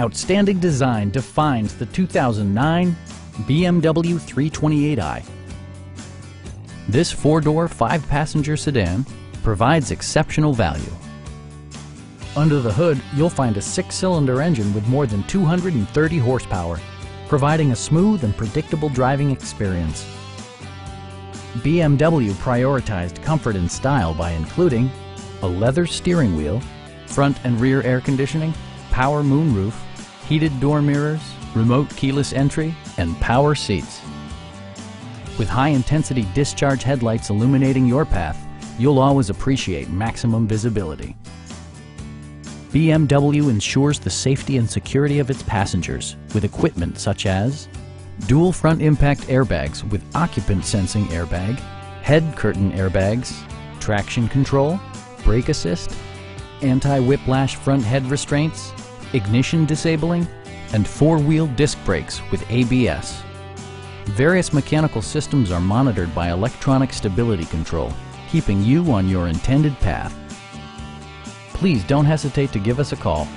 Outstanding design defines the 2009 BMW 328i. This four-door, five-passenger sedan provides exceptional value. Under the hood, you'll find a six-cylinder engine with more than 230 horsepower, providing a smooth and predictable driving experience. BMW prioritized comfort and style by including a leather steering wheel, front and rear air conditioning, power moonroof, heated door mirrors, remote keyless entry, and power seats. With high-intensity discharge headlights illuminating your path, you'll always appreciate maximum visibility. BMW ensures the safety and security of its passengers with equipment such as dual front impact airbags with occupant sensing airbag, head curtain airbags, traction control, brake assist, anti-whiplash front head restraints, ignition disabling, and four-wheel disc brakes with ABS. Various mechanical systems are monitored by electronic stability control, keeping you on your intended path. Please don't hesitate to give us a call